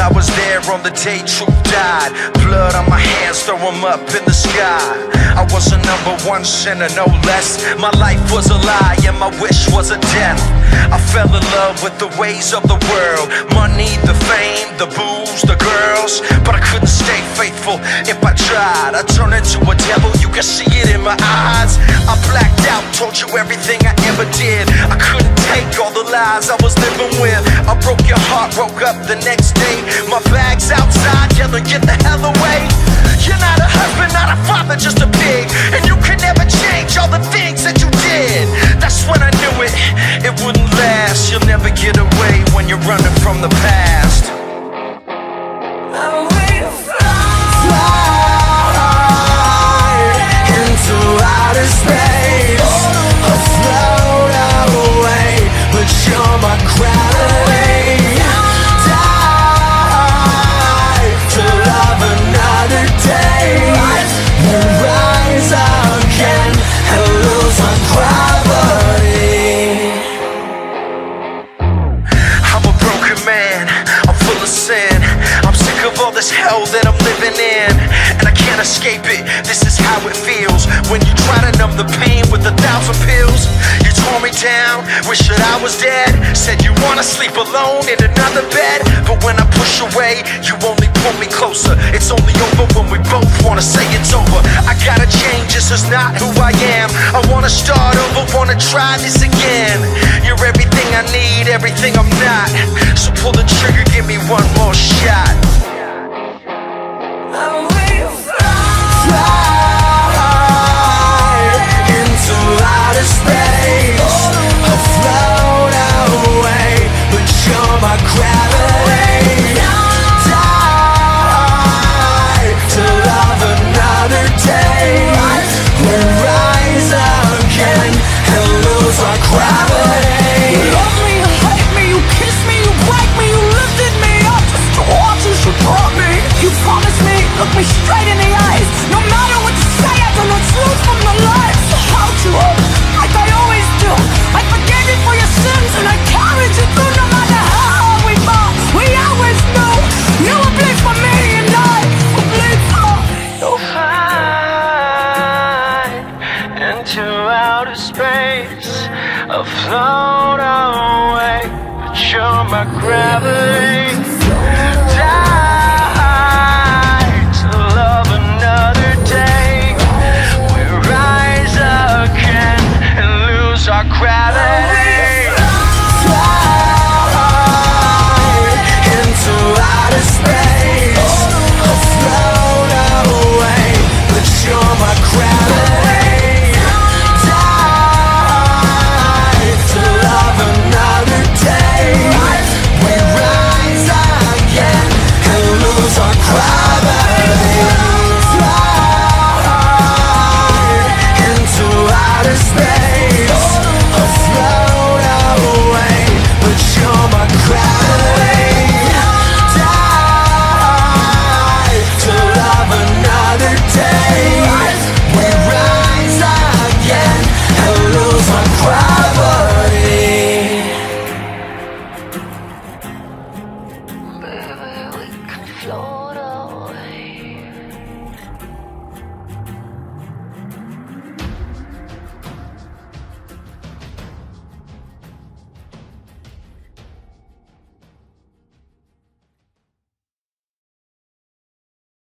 I was there on the day truth died. Blood on my hands, throw 'em up in the sky. I was a number one sinner, no less. My life was a lie, and my wish was a death. I fell in love with the ways of the world money, the fame, the booze, the girls. But I couldn't stay faithful if I tried. I turned into a devil, you can see it in my eyes. I blacked out, told you everything I ever did. I couldn't take all the lies I was living with. I broke your heart, woke up the next day. My bag's outside, yelling, get the hell away. You're not a husband, the past. Fly into outer space this hell that I'm living in. And I can't escape it, this is how it feels. When you try to numb the pain with a thousand pills, you tore me down, wish that I was dead. Said you wanna sleep alone in another bed. But when I push away, you only pull me closer. It's only over when we both wanna say it's over. I gotta change, this is not who I am. I wanna start over, wanna try this again. You're everything I need, everything I'm not. So pull the trigger, give me one more shot. Lose my gravity outer space, afloat away. But you're my gravity.